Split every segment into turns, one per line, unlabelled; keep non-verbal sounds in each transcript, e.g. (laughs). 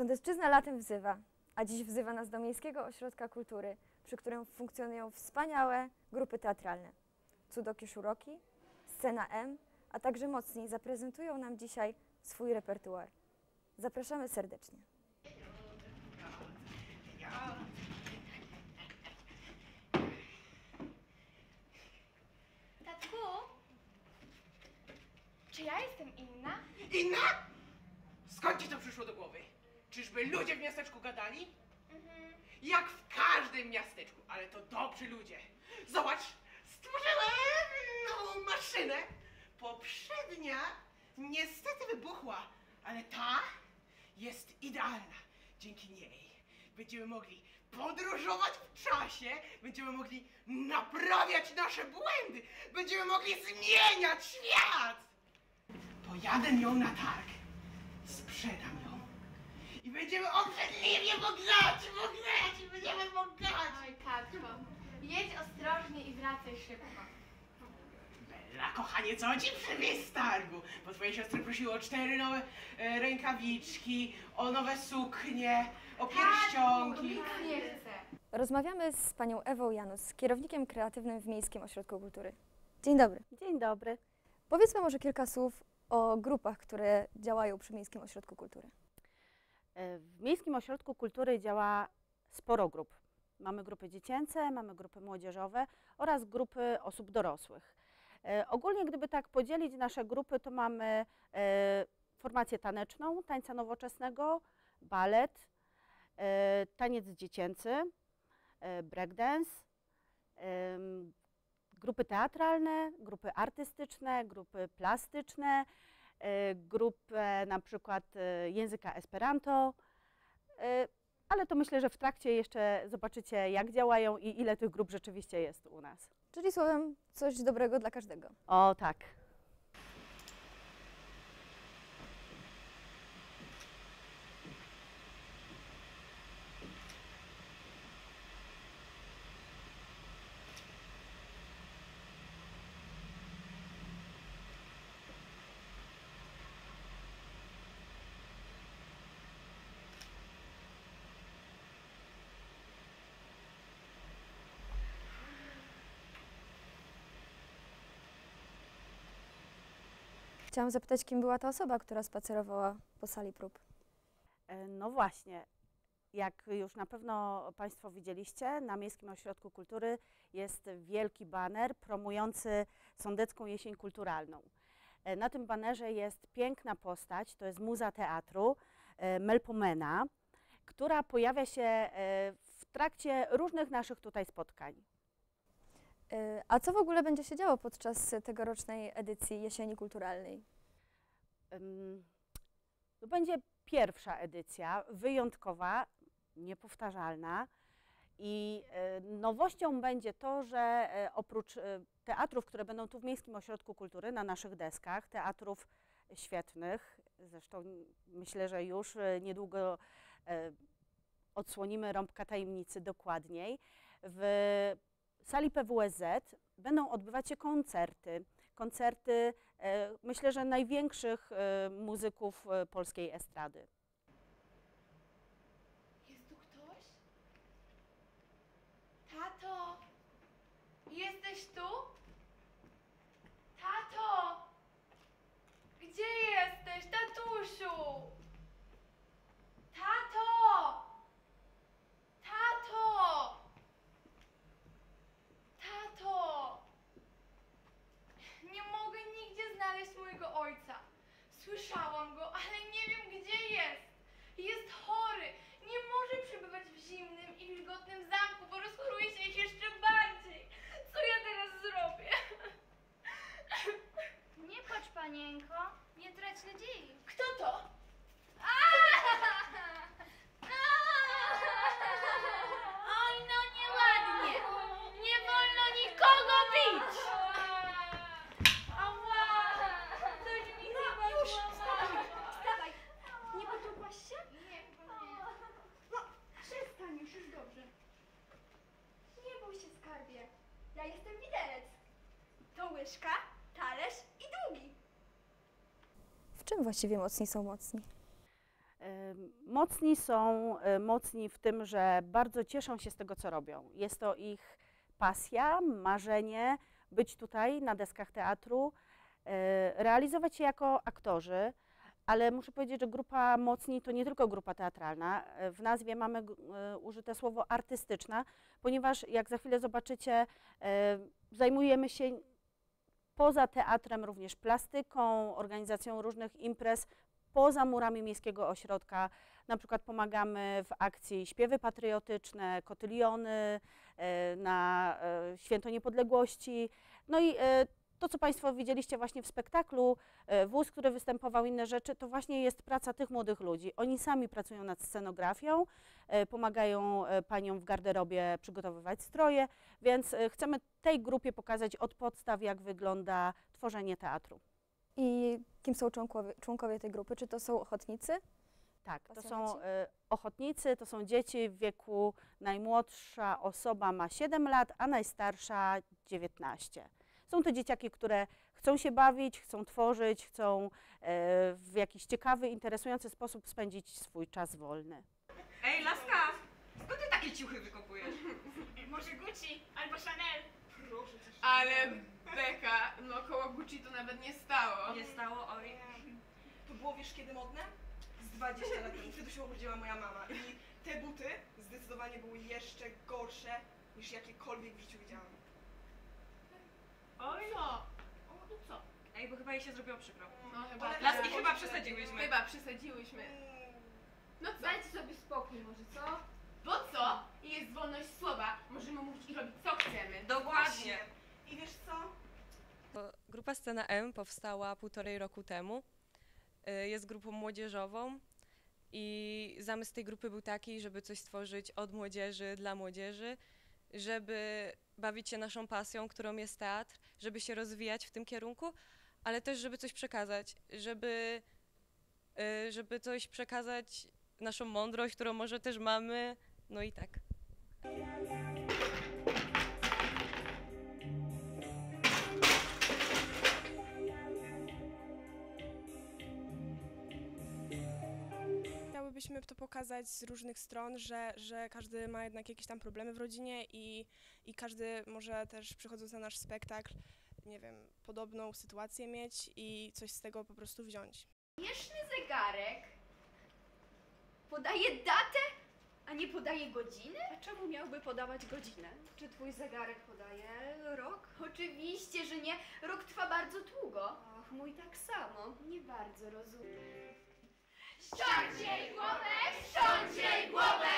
Sądecczyzna latem wzywa, a dziś wzywa nas do Miejskiego Ośrodka Kultury, przy którym funkcjonują wspaniałe grupy teatralne. Cudoki Szuroki, Scena M, a także Mocni zaprezentują nam dzisiaj swój repertuar. Zapraszamy serdecznie.
Tatku, czy ja jestem inna?
Inna? Skąd ci to przyszło do głowy? Czyżby ludzie w miasteczku gadali?
Mhm.
Jak w każdym miasteczku, ale to dobrzy ludzie. Zobacz, stworzyłem nową maszynę. Poprzednia niestety wybuchła, ale ta jest idealna. Dzięki niej będziemy mogli podróżować w czasie, będziemy mogli naprawiać nasze błędy, będziemy mogli zmieniać świat. Pojadę nią na targ, sprzedam ją i będziemy obrzydliwie bogaci, bogaci, będziemy bogaci.
Oj, Tatko, jedź ostrożnie i wracaj szybko.
Bella, kochanie, co ci przywieźć z targu? Bo twoje siostry prosiły o cztery nowe e, rękawiczki, o nowe suknie, o pierścionki.
Nic nie chcę.
Rozmawiamy z panią Ewą Janus, kierownikiem kreatywnym w Miejskim Ośrodku Kultury. Dzień dobry.
Dzień dobry.
Powiedzmy może kilka słów o grupach, które działają przy Miejskim Ośrodku Kultury.
E, W Miejskim Ośrodku Kultury działa sporo grup. Mamy grupy dziecięce, mamy grupy młodzieżowe oraz grupy osób dorosłych. E, Ogólnie, gdyby tak podzielić nasze grupy, to mamy e, formację taneczną, tańca nowoczesnego, balet, taniec dziecięcy, breakdance, grupy teatralne, grupy artystyczne, grupy plastyczne, e, grupę na przykład e, języka Esperanto, e, ale to myślę, że w trakcie jeszcze zobaczycie, jak działają i ile tych grup rzeczywiście jest u nas.
Czyli słowem coś dobrego dla każdego.
O tak.
Chciałam zapytać, kim była ta osoba, która spacerowała po sali prób.
E, No właśnie, jak już na pewno Państwo widzieliście, na Miejskim Ośrodku Kultury jest wielki baner promujący Sądecką Jesień Kulturalną. E, Na tym banerze jest piękna postać, to jest muza teatru e, Melpomena, która pojawia się w trakcie różnych naszych tutaj spotkań.
A co w ogóle będzie się działo podczas tegorocznej edycji Jesieni Kulturalnej?
To będzie pierwsza edycja, wyjątkowa, niepowtarzalna. I e, nowością będzie to, że e, oprócz e, teatrów, które będą tu w Miejskim Ośrodku Kultury na naszych deskach, teatrów świetnych, zresztą myślę, że już niedługo odsłonimy rąbka tajemnicy dokładniej, w sali PWSZ będą odbywać się koncerty. Koncerty, e, myślę, że największych e, muzyków e, polskiej estrady.
Jest tu ktoś? Tato! Jesteś tu? Tato! Gdzie jesteś, tatusiu? Tato! Tato! Tato! Nie mogę nigdzie znaleźć mojego ojca. Słyszałam go, ale nie wiem gdzie jest. Jest chory. Nie może przebywać w zimnym i wilgotnym zamku, bo rozchoruje się ich jeszcze bardziej. Co ja teraz zrobię?
Nie płacz, panienko, nie trać nadziei.
Kto to?
Oj, no nieładnie! Nie wolno nikogo bić!
Ała! Coś mi chyba
już,
złamało.
wstawaj, wstawaj. Nie potłukłaś się?
Nie, chyba nie.
No, przestań już, już dobrze. Nie bój się, skarbie. Ja jestem widelec. To łyżka, talerz i długi.
W czym właściwie mocni są mocni?
Mocni są y, mocni w tym, że bardzo cieszą się z tego, co robią. Jest to ich pasja, marzenie być tutaj na deskach teatru, y, realizować się jako aktorzy, ale muszę powiedzieć, że grupa Mocni to nie tylko grupa teatralna. Y, W nazwie mamy użyte słowo artystyczna, ponieważ jak za chwilę zobaczycie, zajmujemy się poza teatrem również plastyką, organizacją różnych imprez poza murami Miejskiego Ośrodka. Na przykład pomagamy w akcji śpiewy patriotyczne, kotyliony e, na e, Święto Niepodległości. No i e, to, co Państwo widzieliście właśnie w spektaklu, e, wóz, który występował, inne rzeczy, to właśnie jest praca tych młodych ludzi. Oni sami pracują nad scenografią, e, pomagają e, paniom w garderobie przygotowywać stroje, więc chcemy tej grupie pokazać od podstaw, jak wygląda tworzenie teatru.
I kim są członkowie, członkowie tej grupy? Czy to są ochotnicy?
Tak, to są ochotnicy, to są dzieci w wieku, najmłodsza osoba ma 7 lat, a najstarsza 19. Są to dzieciaki, które chcą się bawić, chcą tworzyć, chcą e, w jakiś ciekawy, interesujący sposób spędzić swój czas wolny.
Ej, laska! Skąd ty takie ciuchy wykopujesz? (laughs)
Może Gucci albo Chanel.
Proszę cię.
Ale beka, no koło Gucci to nawet nie stało.
Nie stało, oj. To było wiesz kiedy modne? Z 20 lat temu. Wtedy się urodziła moja mama. I te buty zdecydowanie były jeszcze gorsze niż jakiekolwiek w życiu widziałam.
Oj no. O, no co?
Ej, bo chyba jej się zrobiło przykro.
No chyba
Ale-
tak.
Laski chyba przesadziłyśmy.
Chyba przesadziłyśmy. No co?
Dajcie sobie spokój może, co?
Bo co? I jest wolność słowa. Możemy mówić i robić co chcemy.
Dokładnie. I wiesz co?
Grupa Scena M powstała półtorej roku temu. Y, Jest grupą młodzieżową i zamysł tej grupy był taki, żeby coś stworzyć od młodzieży dla młodzieży, żeby bawić się naszą pasją, którą jest teatr, żeby się rozwijać w tym kierunku, ale też żeby coś przekazać, żeby, y, żeby coś przekazać, naszą mądrość, którą może też mamy, no i tak.
Chciałybyśmy to pokazać z różnych stron, że, że każdy ma jednak jakieś tam problemy w rodzinie i, i każdy może też przychodząc na nasz spektakl, nie wiem, podobną sytuację mieć i coś z tego po prostu wziąć.
Śmieszny zegarek podaje datę, a nie podaje godziny?
A czemu miałby podawać godzinę? Czy twój zegarek podaje rok?
Oczywiście, że nie. Rok trwa bardzo długo.
Ach, mój tak samo.
Nie bardzo rozumiem.
Ściąć jej głowę! Ściąć jej głowę!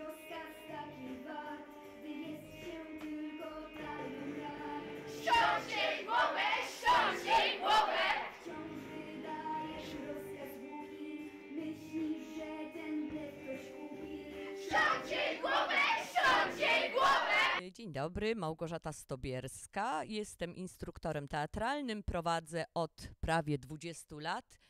Rozkaz taki wart, gdy jest się tylko talem lat.
Ściąć jej głowę! Ściąć jej głowę!
Wciąż wydajesz rozkaz głupi, myślisz, że ten blef ktoś kupi.
Ściąć jej głowę! Ściąć jej głowę!
Dzień dobry, Małgorzata Stobierska. Jestem instruktorem teatralnym. Prowadzę od prawie 20 lat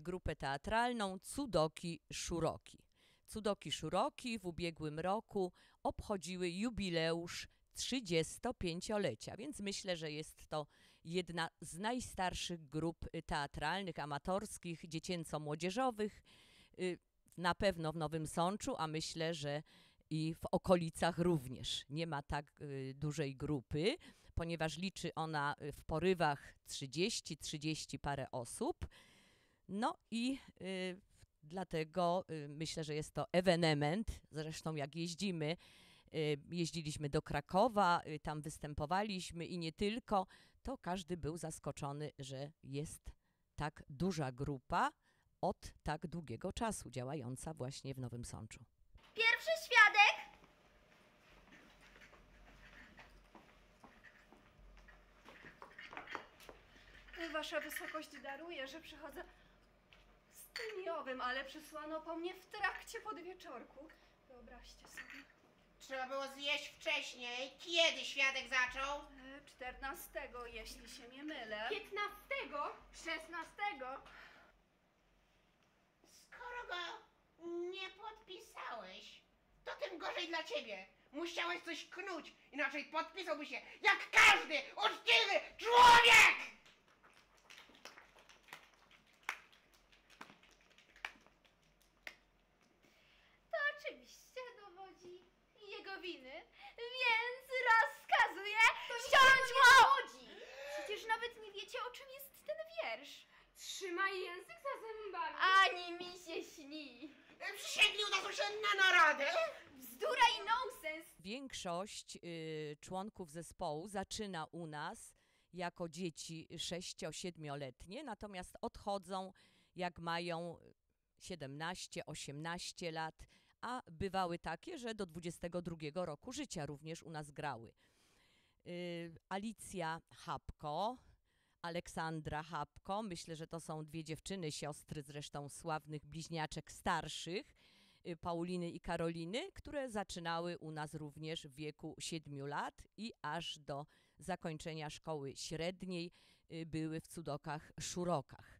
grupę teatralną Cudoki Szuroki. Cudoki Szuroki w ubiegłym roku obchodziły jubileusz 35-lecia, więc myślę, że jest to jedna z najstarszych grup y, teatralnych, amatorskich, dziecięco-młodzieżowych. y, Na pewno w Nowym Sączu, a myślę, że i w okolicach również. Nie ma tak y, dużej grupy, ponieważ liczy ona y, w porywach 30-30 parę osób. No i y, dlatego y, myślę, że jest to ewenement. Zresztą jak jeździmy, y, jeździliśmy do Krakowa, y, tam występowaliśmy i nie tylko, to każdy był zaskoczony, że jest tak duża grupa od tak długiego czasu działająca właśnie w Nowym Sączu.
Pierwszy świadek!
Wasza wysokość daruje, że przychodzę ale przysłano po mnie w trakcie podwieczorku. Wyobraźcie sobie.
Trzeba było zjeść wcześniej. Kiedy świadek zaczął?
E, 14, jeśli się nie mylę.
15, 16.
Skoro go nie podpisałeś, to tym gorzej dla ciebie. Musiałeś coś knuć, inaczej podpisałby się jak każdy uczciwy człowiek!
Rzeczywiście dowodzi jego winy, więc rozkazuję ściąć mu!
Chodzi! Przecież nawet nie wiecie, o czym jest ten wiersz.
Trzymaj język za zębami.
Ani mi się śni.
E, Przysięgli udadzą się na naradę.
Bzdura i nonsens!
Większość y, członków zespołu zaczyna u nas jako dzieci 6-7-letnie, natomiast odchodzą jak mają 17-18 lat, a bywały takie, że do 22 roku życia również u nas grały. Y, Alicja Hapko, Aleksandra Hapko, myślę, że to są dwie dziewczyny, siostry zresztą sławnych bliźniaczek starszych, y, Pauliny i Karoliny, które zaczynały u nas również w wieku 7 lat i aż do zakończenia szkoły średniej y, były w cudokach szurokach.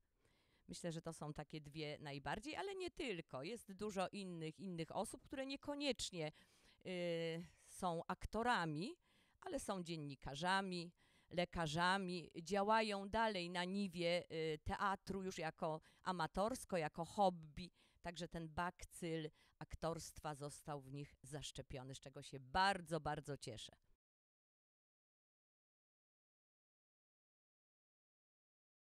Myślę, że to są takie dwie najbardziej, ale nie tylko. Jest dużo innych, innych osób, które niekoniecznie y, są aktorami, ale są dziennikarzami, lekarzami, działają dalej na niwie y, teatru już jako amatorsko, jako hobby. Także ten bakcyl aktorstwa został w nich zaszczepiony, z czego się bardzo, bardzo cieszę.